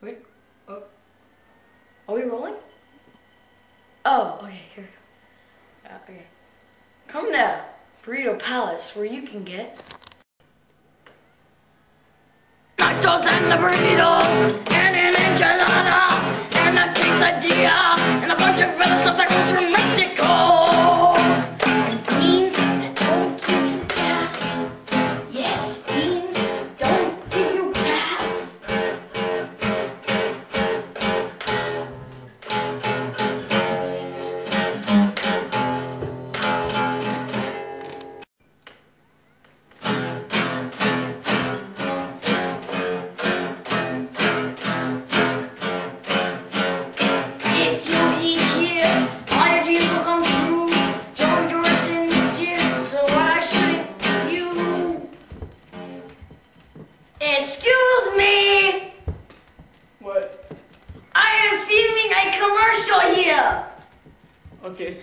Wait, oh. Are we rolling? Oh, okay, here we go. Okay. Come to Burrito Palace where you can get... Nachos and the burritos! Excuse me! What? I am filming a commercial here! Okay.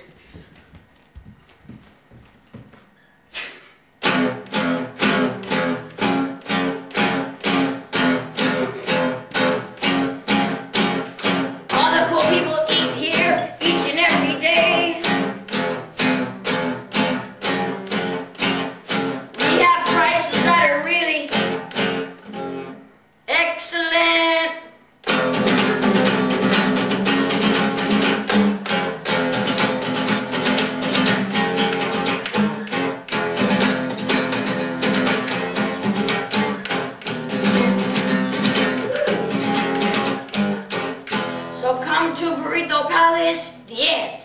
Burrito Palace, the end.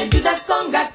ayuda con gato.